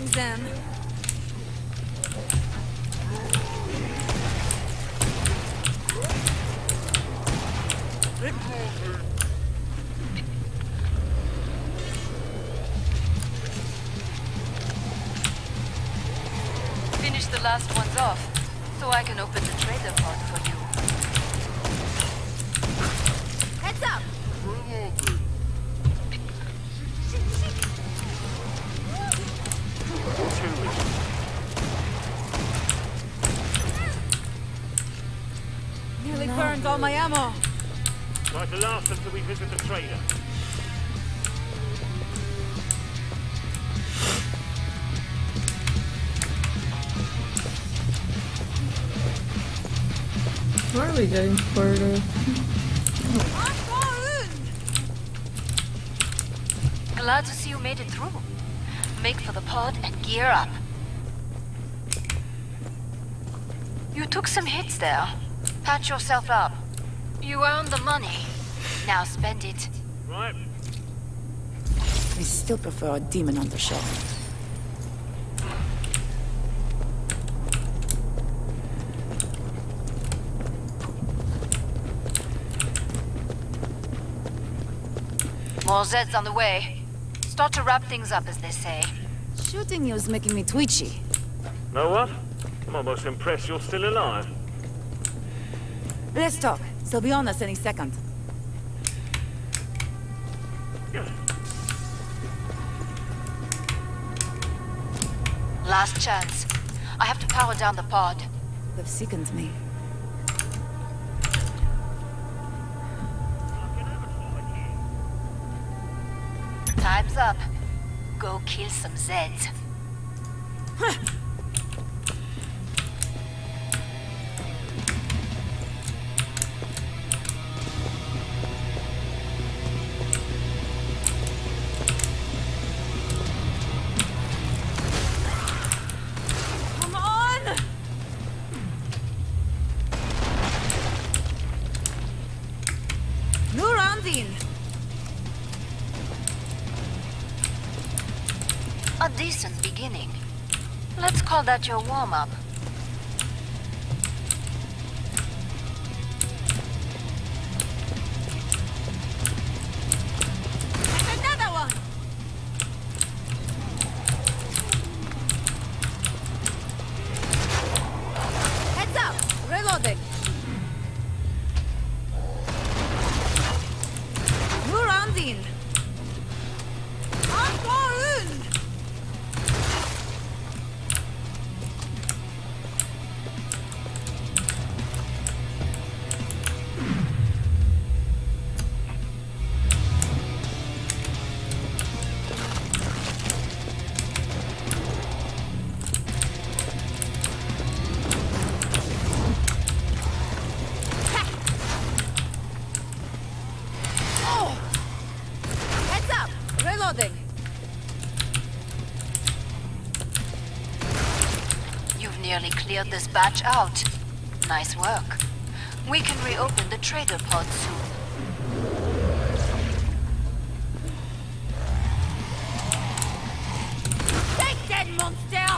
like shooting took there. Patch yourself up. You earned the money. Now spend it. Right? I still prefer a demon on the shelf. More Zeds on the way. Start to wrap things up, as they say. Shooting you is making me twitchy. Know what? I'm almost impressed you're still alive. Let's talk. They'll be on us any second. Last chance. I have to power down the pod. They've sickened me. Time's up. Go kill some Zeds. Come that your warm-up. Cleared this batch out. Nice work. We can reopen the trader pod soon. Take that monster!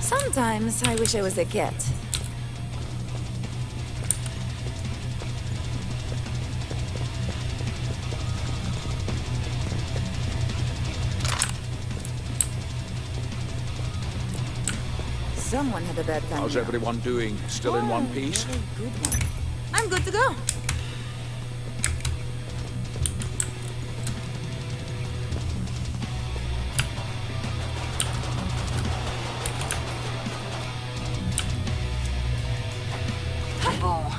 Sometimes I wish I was a cat. Someone had a bad time. How's here. everyone doing? Still in one piece? Oh, good one. I'm good to go. Bon.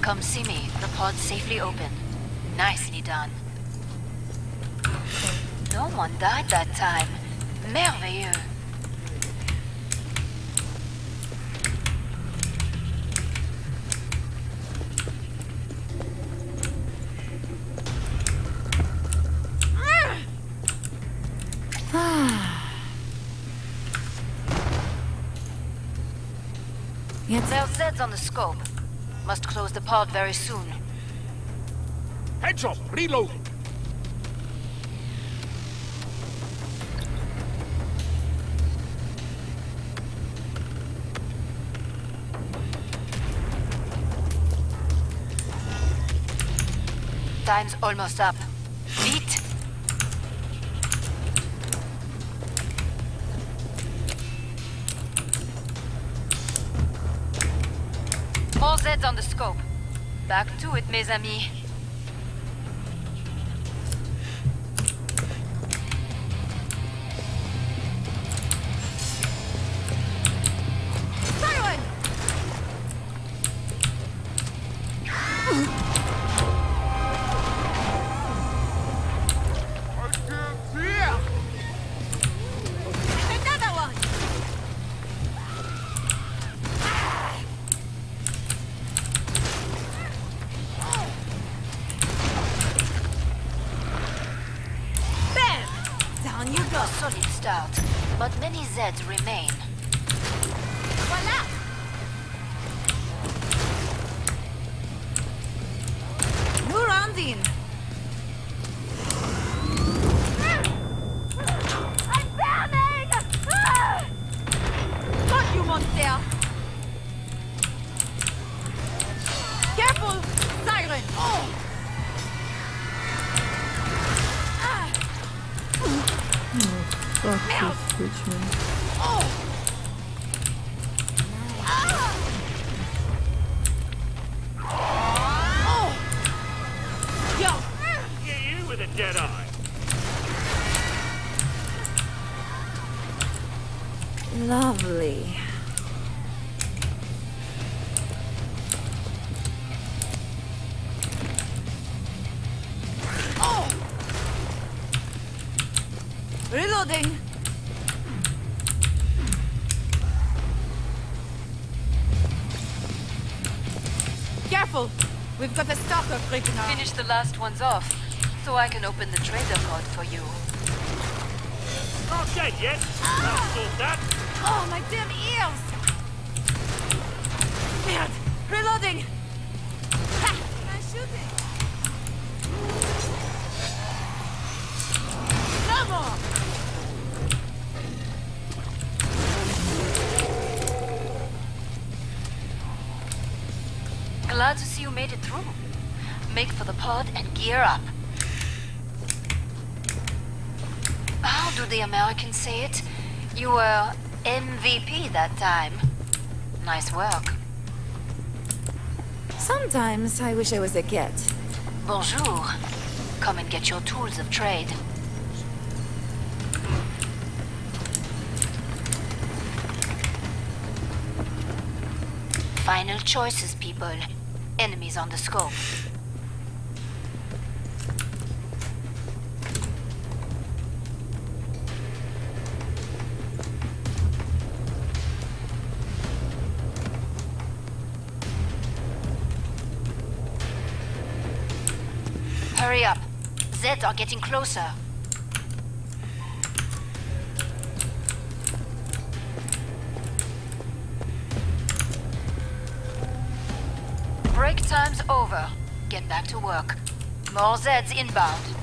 Come see me. The pod's safely open. Nicely done. No one died that time. Merveilleux. On the scope. Must close the pod very soon. Heads up! Reload! Time's almost up. Beat. More Zeds on the scope. Back to it, mes amis. But many Zeds remain. Voila! Finish the last ones off, so I can open the trader pod for you. Not dead yet. I'll sort that. Oh, my damn ears! Man, reloading! Ha! I'm shooting! No more! Glad to see you made it through. Make for the pod and gear up. How do the Americans say it? You were MVP that time. Nice work. Sometimes I wish I was a cat. Bonjour. Come and get your tools of trade. Final choices, people. Enemies on the scope. Are getting closer. Break time's over. Get back to work. More Zeds inbound.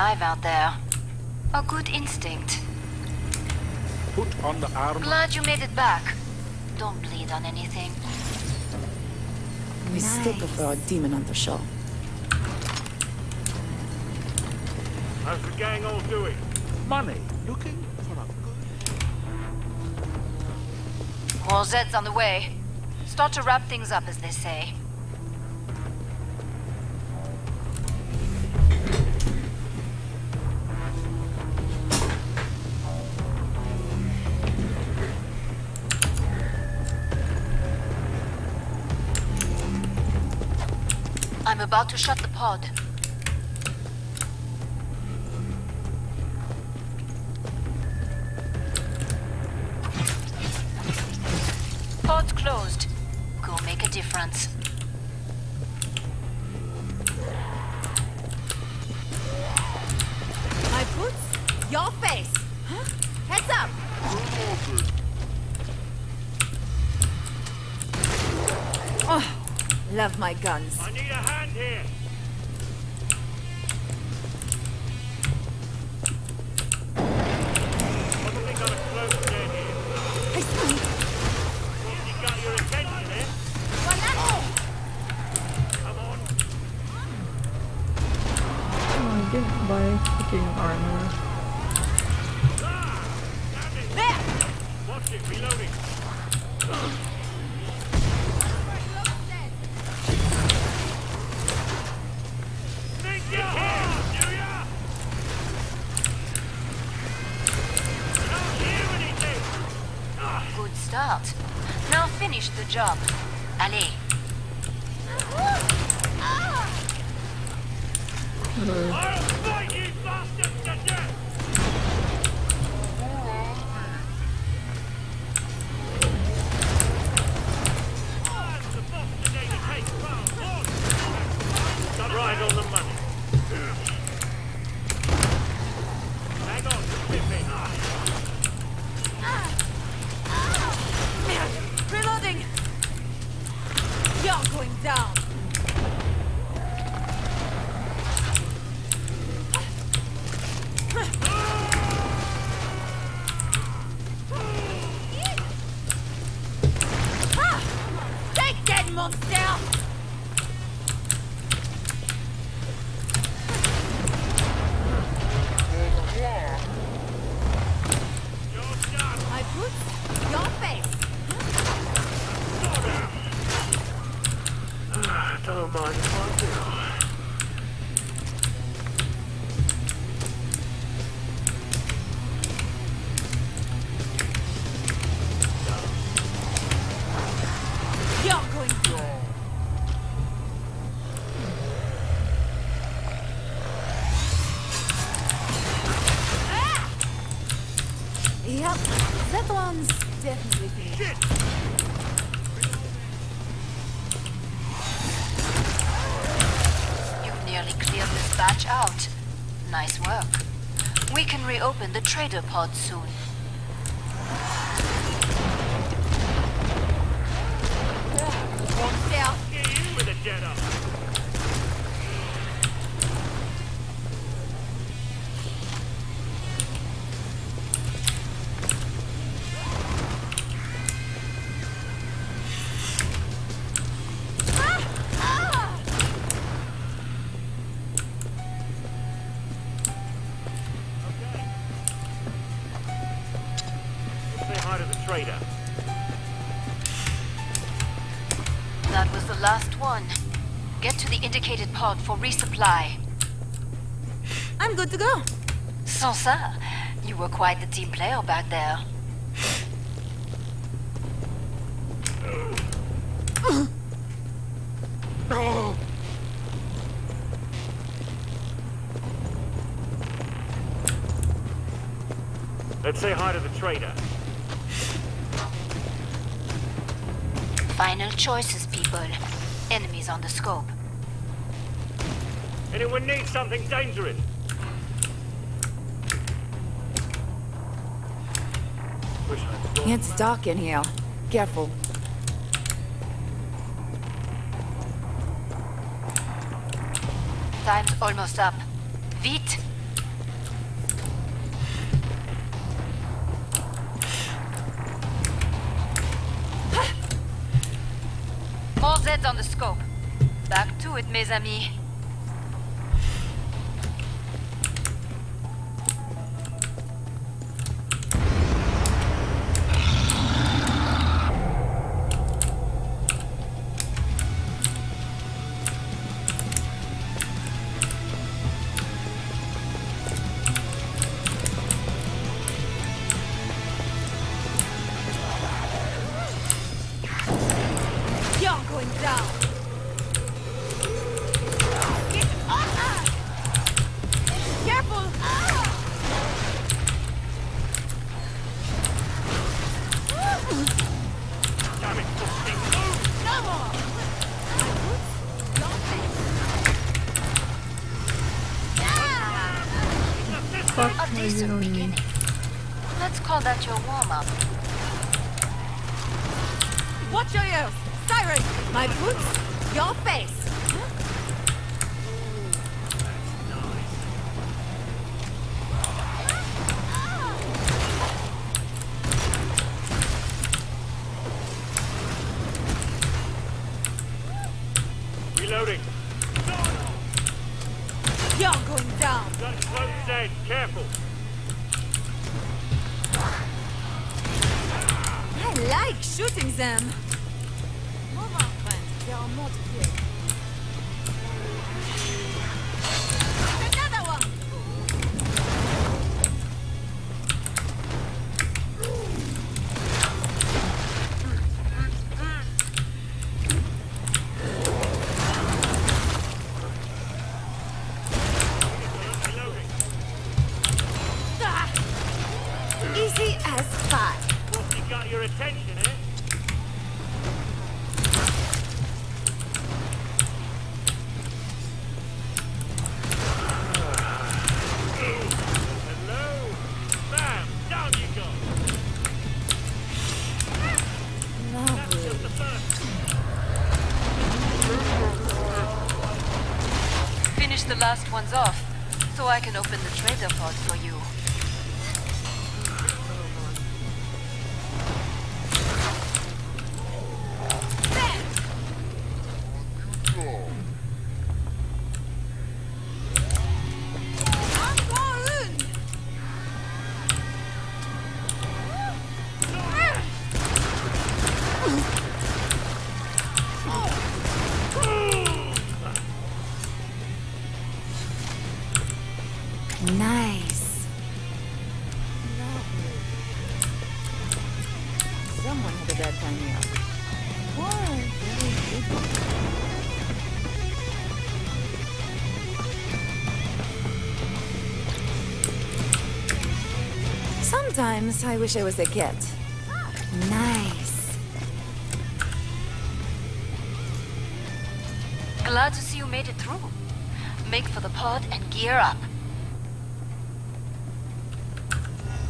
alive out there. A good instinct. Put on the armor. Glad you made it back. Don't bleed on anything. We nice. still prefer our demon on the show. How's the gang all doing? Money. Looking for a good... Rosette's on the way. Start to wrap things up, as they say. I'm about to shut the pod. Pods closed. Go make a difference. My boots? Your face! Huh? Heads up! Oh, love my guns. trader pods. resupply. I'm good to go. Sansa, you were quite the team player back there. Let's say hi to the traitor. Final choices, people. Enemies on the scope. Anyone need something dangerous? It's dark in here. Careful. Time's almost up. Vite! More Zeds on the scope. Back to it, mes amis. off, so I can open the trader pod for you. Sometimes I wish I was a cat. Nice. Glad to see you made it through. Make for the pod and gear up.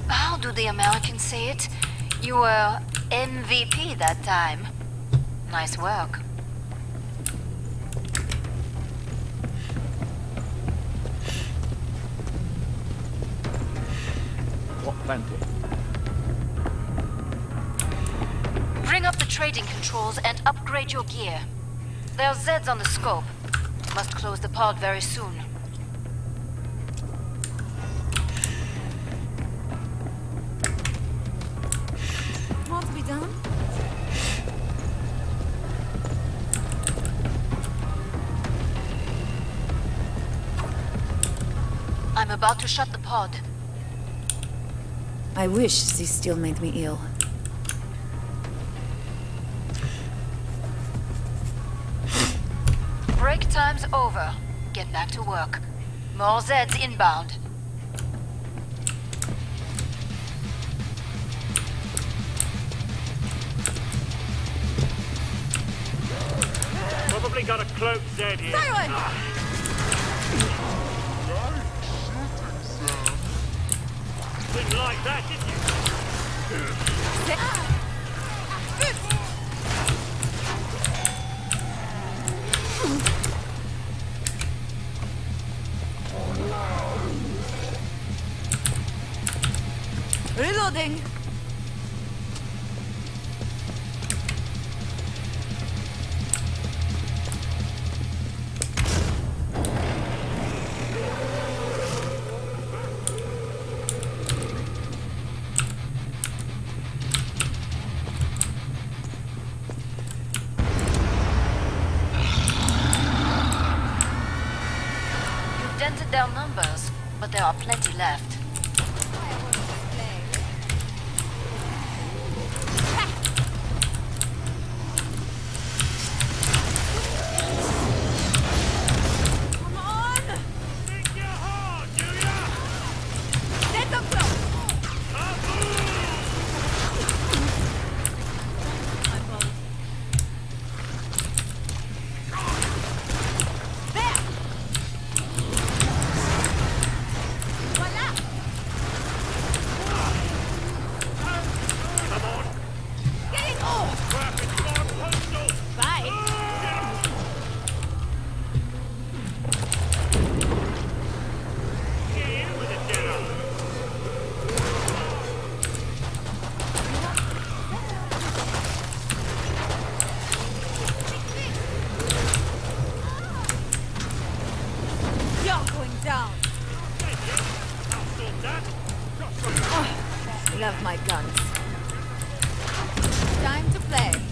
How do the Americans say it? You were MVP that time. Nice work. What. Trading controls and upgrade your gear. There are Zeds on the scope. Must close the pod very soon. More to be done? I'm about to shut the pod. I wish this still made me ill. Work. More Zeds inbound. Probably got a cloak Zed here. Siren! Didn't like that, did you? Reloading! Time to play.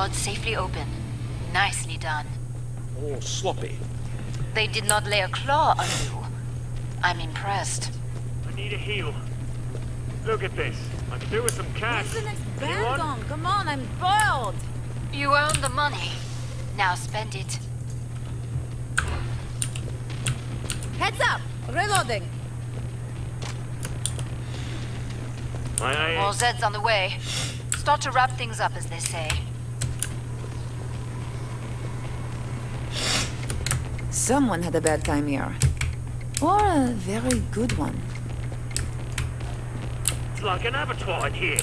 pod safely open. Nicely done. Oh, sloppy. They did not lay a claw on you. I'm impressed. I need a heal. Look at this. I can do with some cash. Listen, bag, Bandon. Come on, I'm boiled. You earned the money. Now spend it. Heads up! Reloading. Aye. More Zed's on the way. Start to wrap things up, as they say. Someone had a bad time here. Or a very good one. It's like an abattoir in here.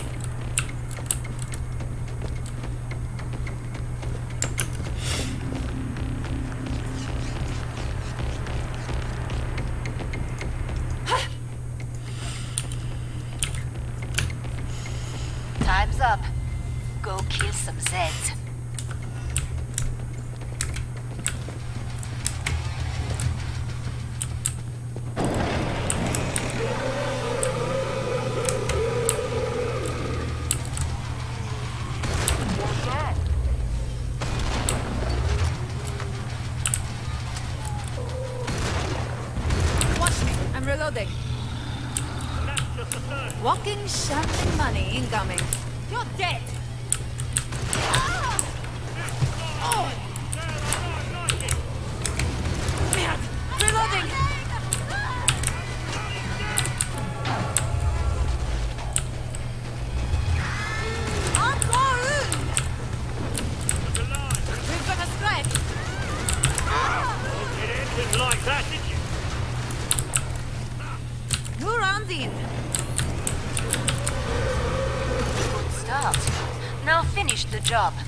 job.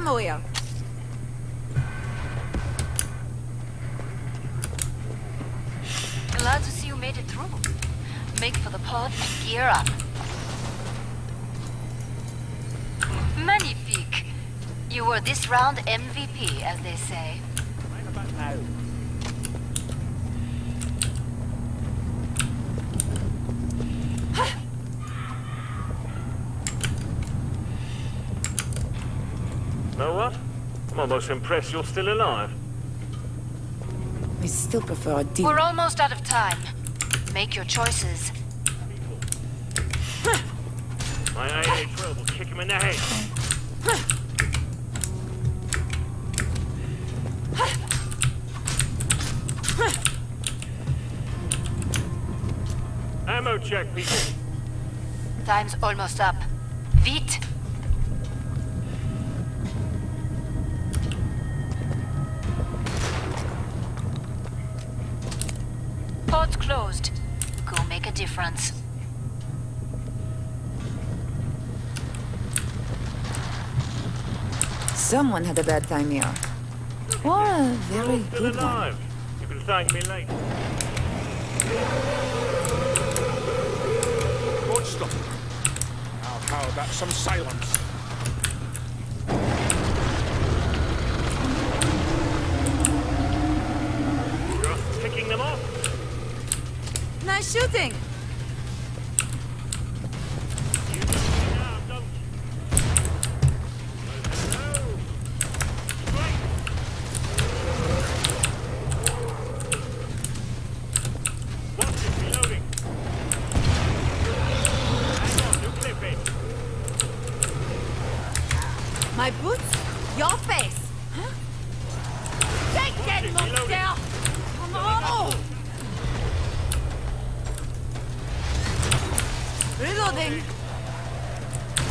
Samuel. Know what? I'm almost impressed you're still alive. We still prefer a deal. We're almost out of time. Make your choices. My AA-12 will kick him in the head. Ammo check, people. Time's almost up. Vite! Make. Someone had a bad time here. Or a very Still good one. alive. You can thank me later. Good stuff. Now, how about some silence? Just ticking them off. Nice shooting. You know me now, don't you? Hello. Great. Watch it, reloading. Hang on, new clip in. My boots, your face. Huh? Take that, monster! Come on! Reloading.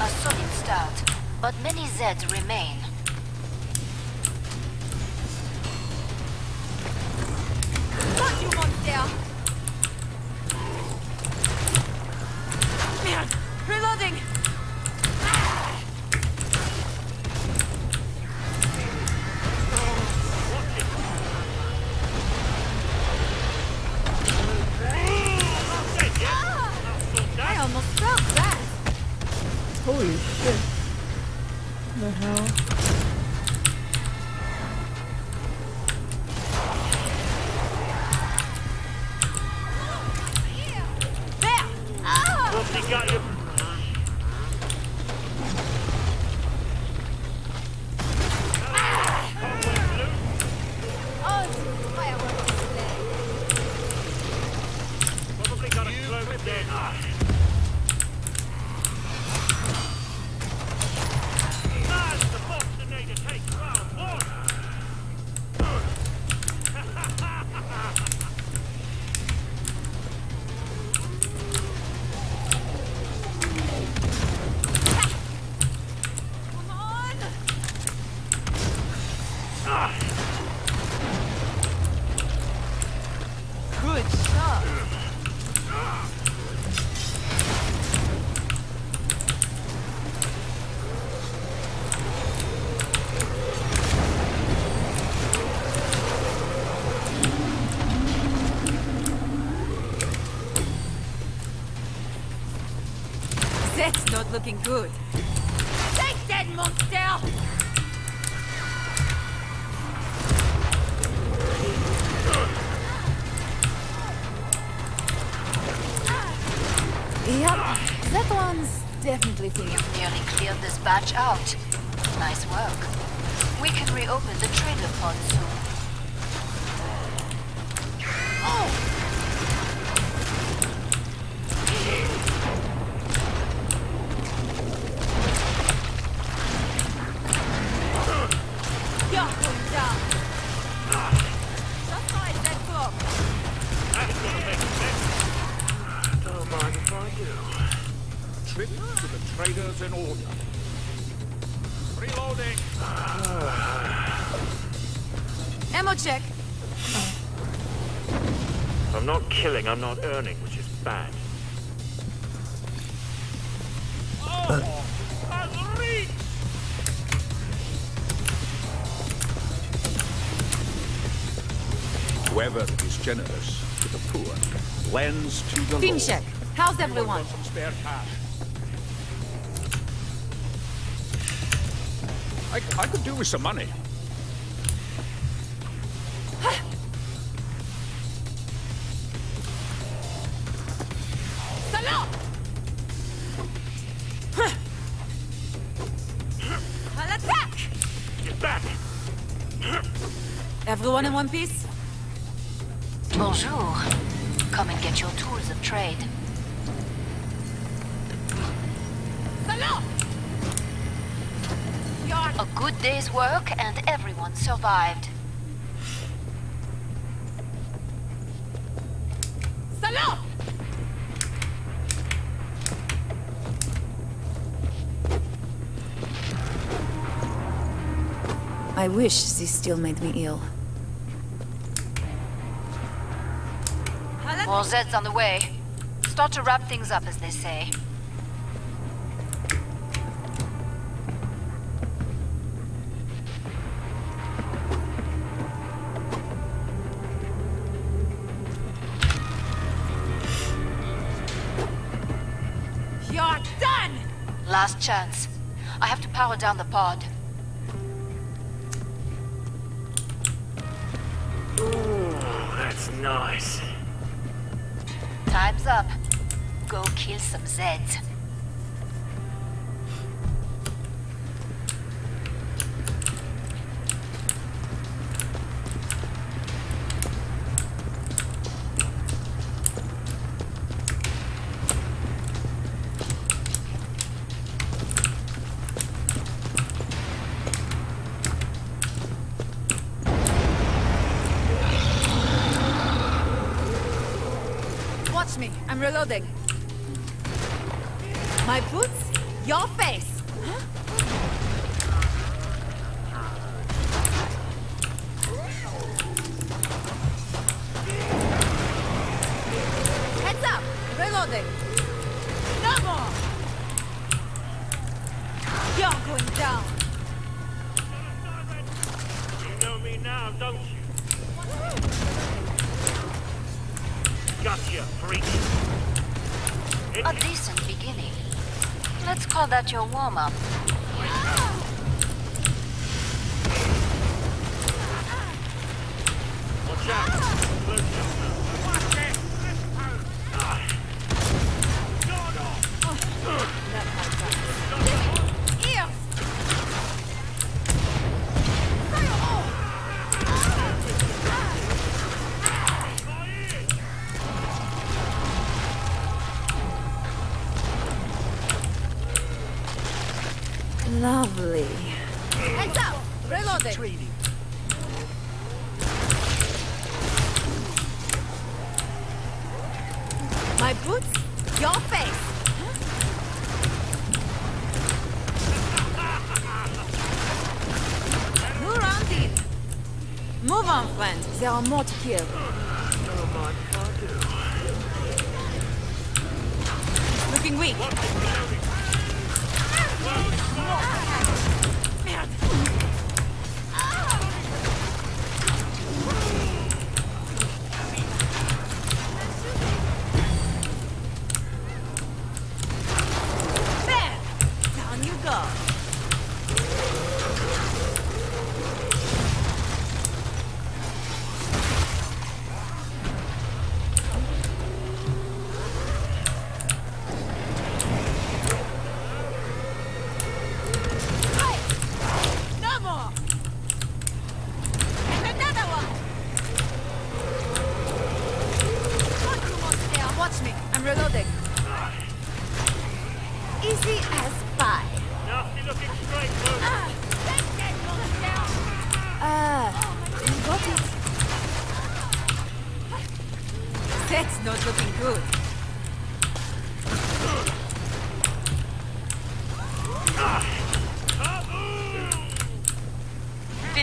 A solid start, but many Zeds remain. Got you, monster! Reloading! Looking good. I'm not earning, which is bad. Oh! Azuri! Whoever is generous to the poor lends to the Team Lord. How's everyone? Some spare cash. I, I could do with some money. Everyone in one piece? Bonjour. Come and get your tools of trade. Salut! You're A good day's work and everyone survived. Salut! I wish this still made me ill. More Zeds on the way. Start to wrap things up, as they say. You're done! Last chance. I have to power down the pod. Ooh, that's nice. Go kill some Zeds. Lovely. Heads up! Reloading. My boots, your face. New round in. Move on, friend. There are more to kill. My God. Looking weak.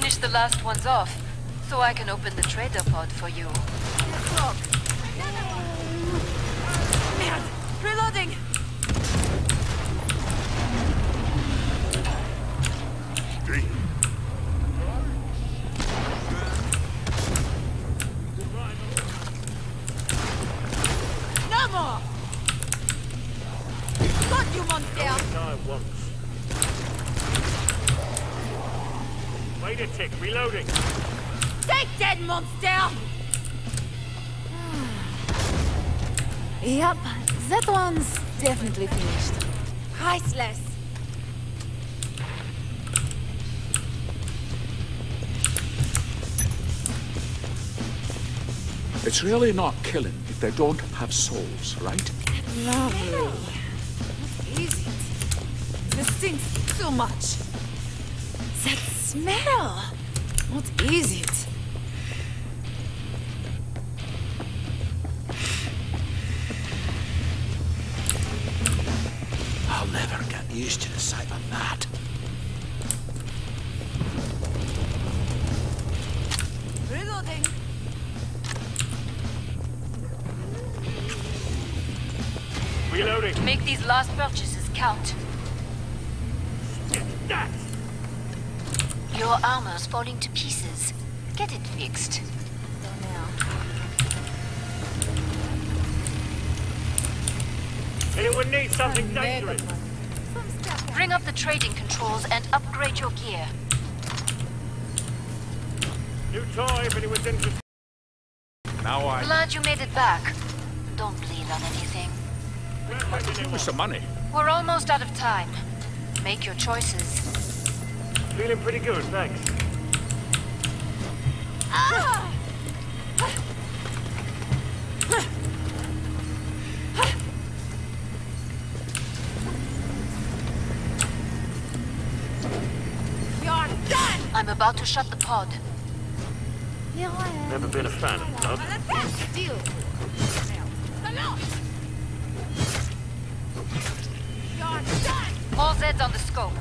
Finish the last ones off, so I can open the trader pod for you. Reloading. No more. Got you, monster. Die once. Wait a tick, reloading. Take that, monster. Yep, that one's definitely finished. Priceless. It's really not killing if they don't have souls, right? Lovely. What is it? This stinks so much. That smell. What is it? I'll never get used to the sight of that. Falling to pieces. Get it fixed. Anyone need something dangerous? Bring up the trading controls and upgrade your gear. New toy if anyone's interested. Now I Glad you made it back. Don't bleed on anything. give me some money. We're almost out of time. Make your choices. Feeling pretty good, thanks. You're done! I'm about to shut the pod. Here I am. Never been a fan of blood. Still. Hello! You're done! All Zeds on the scope.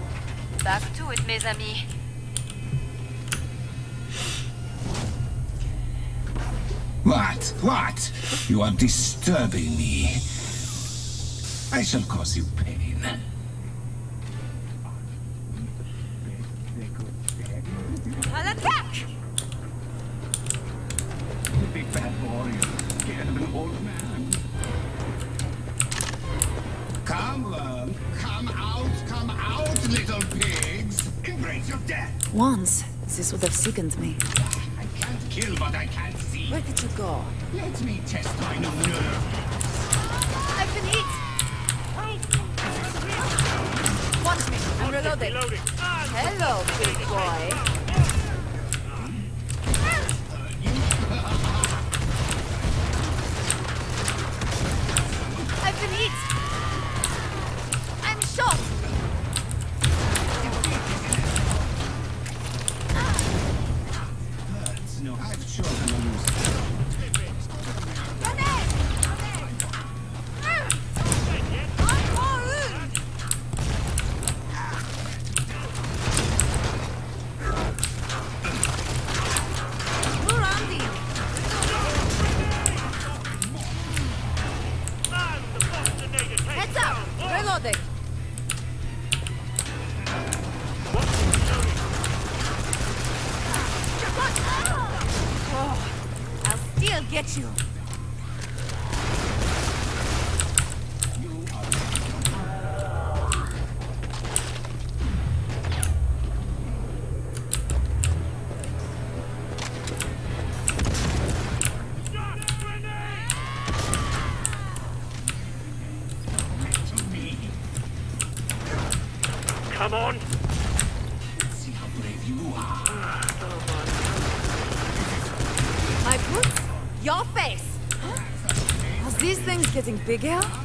Back to it, mes amis. What? What? You are disturbing me. I shall cause you pain. I'll attack! Big fat warrior. Scared of an old man. Come on. Come out. Come out, little pigs. Embrace your death. Once, this would have sickened me. Hello, big boy. Things getting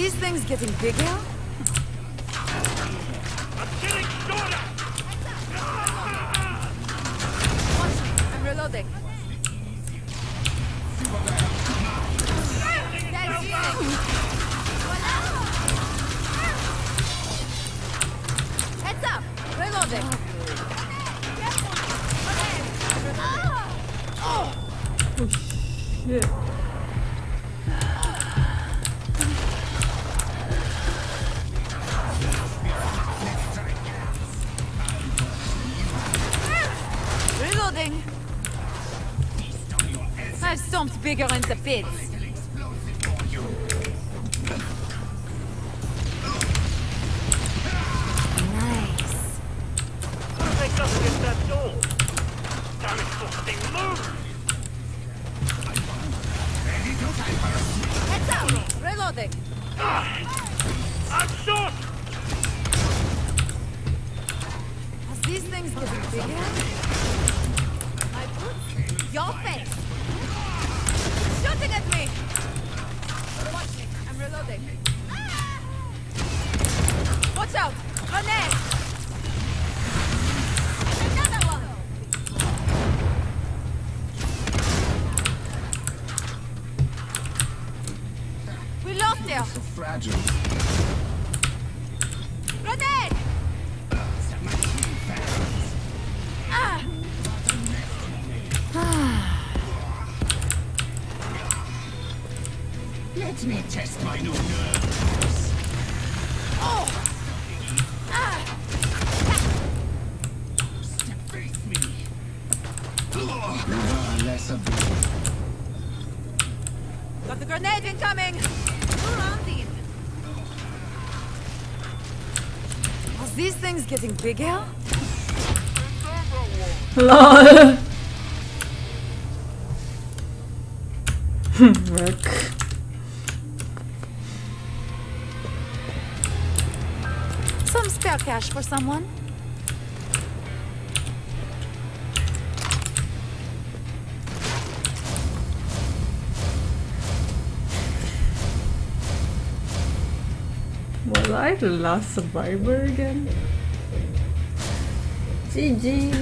these things getting bigger? bids. So fragile. getting bigger? LOL. Work. Some spare cash for someone. Was I the last survivor again? 鸡鸡